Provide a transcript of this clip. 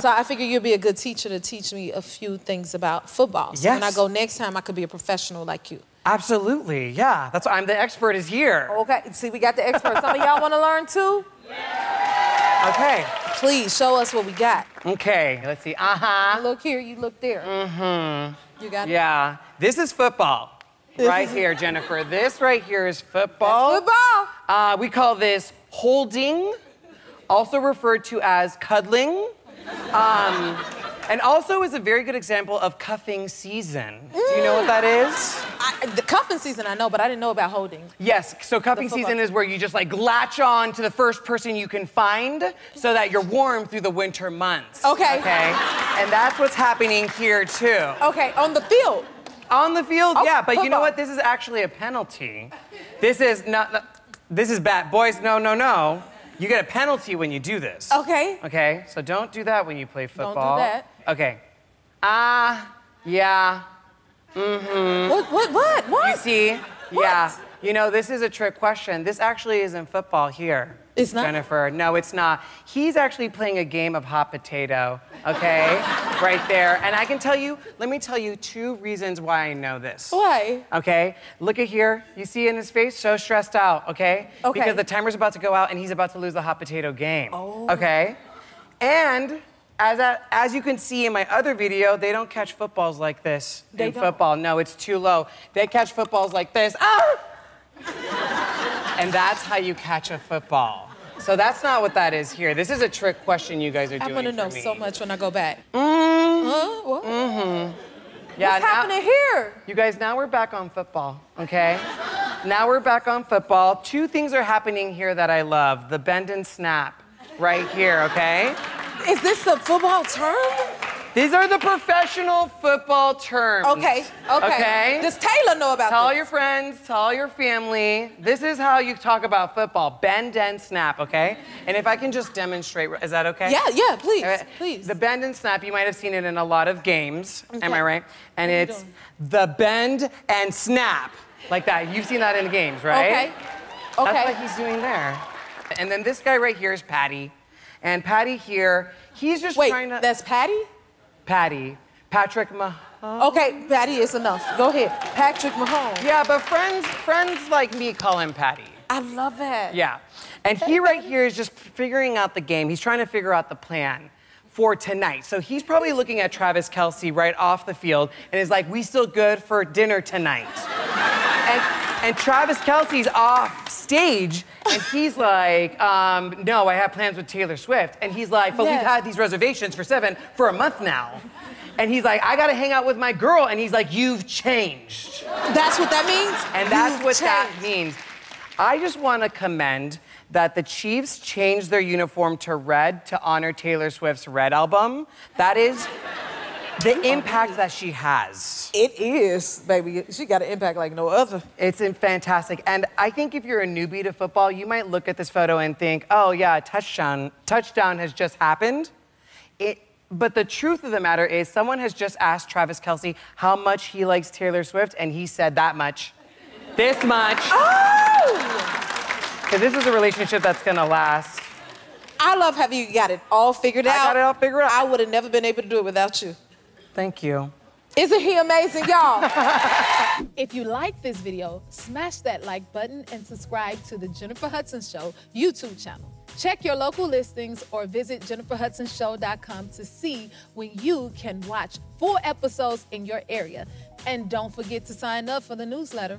So I figure you'd be a good teacher to teach me a few things about football. So when I go next time, I could be a professional like you. Absolutely, yeah. That's why I'm the expert is here. Okay, see, we got the expert. Some of y'all want to learn too? Yeah. Okay. Please show us what we got. Okay, let's see. Uh You huh. look here, you look there. Mm-hmm. You got it? Yeah. This is football. Right here, Jennifer. This right here is football. That's Football. Uh, we call this holding, also referred to as cuddling. Um, and also is a very good example of cuffing season. Do you know what that is? I, the cuffing season I know, but I didn't know about holding. Yes, so cuffing season is where you just like latch on to the first person you can find so that you're warm through the winter months. Okay. Okay. And that's what's happening here too. Okay, on the field. On the field, Oh, yeah, but you know what? This is actually a penalty. This is not- this is bad. Boys, no, no, no. You get a penalty when you do this. Okay. Okay, so don't do that when you play football. do football. that. Okay. Ah, yeah. Mm-hmm. What, what, what, what? You see? Yeah. You know, this is a trick question. This actually isn't football here. It's not? Jennifer. No, it's not. He's actually playing a game of hot potato, okay? right there. And I can tell you, let me tell you two reasons why I know this. Why? Okay? Look at here. You see in his face, so stressed out, okay? Okay. Because the timer's about to go out and he's about to lose the hot potato game. Oh. Okay? And as, a, as you can see in my other video, they don't catch footballs like this They in don't? football. No, it's too low. They catch footballs like this. Ah! And that's how you catch a football. So that's not what that is here. This is a trick question you guys are doing. I'm gonna know me. so much when I go back. Mm, Huh? What? yeah, What's now- happening here? You guys, now we're back on football, okay? now we're back on football. Two things are happening here that I love the bend and snap right here, okay? Is this a football term? These are the professional football terms. Okay, okay. Okay? Does Taylor know about Tell all this? your friends, tell your family. This is how you talk about football bend and snap, okay? And if I can just demonstrate, is that okay? Yeah, yeah, please, right. please. The bend and snap, you might have seen it in a lot of games. Am I right? And it's doing? the bend and snap. Like that. You've seen that in the games, right? Okay. okay. That's what he's doing there. And then this guy right here is Patty. And Patty here, he's just Wait, trying to. that's Patty? Patty. Patrick Mah. Okay, Patty is enough. Go ahead. Patrick Mahomes. Yeah, but friends, friends like me call him Patty. I love it. Yeah. And he right here is just figuring out the game. He's trying to figure out the plan for tonight. So he's probably looking at Travis Kelce right off the field and is like, we still good for dinner tonight. and, and Travis Kelce's off stage and he's like, um, no, I have plans with Taylor Swift. And he's like, but Yes. we've had these reservations for seven for a month now. And he's like, I gotta hang out with my girl. And he's like, you've changed. That's what that means? And that's You've what that means. I just want to commend that the Chiefs changed their uniform to red to honor Taylor Swift's Red album. That is the impact that she has. It is, baby. She got an impact like no other. It's fantastic. And I think if you're a newbie to football, you might look at this photo and think, oh, yeah, touchdown, touchdown has just happened. It, but the truth of the matter is, someone has just asked Travis Kelce how much he likes Taylor Swift, and he said that much. This much. Oh! Because this is a relationship that's gonna last. I love having you got it all figured out. I got it all figured out. I would have never been able to do it without you. Thank you. Isn't he amazing, y'all? If you like this video, smash that like button and subscribe to the Jennifer Hudson Show YouTube channel. Check your local listings or visit jenniferhudsonshow.com to see when you can watch full episodes in your area. And don't forget to sign up for the newsletter.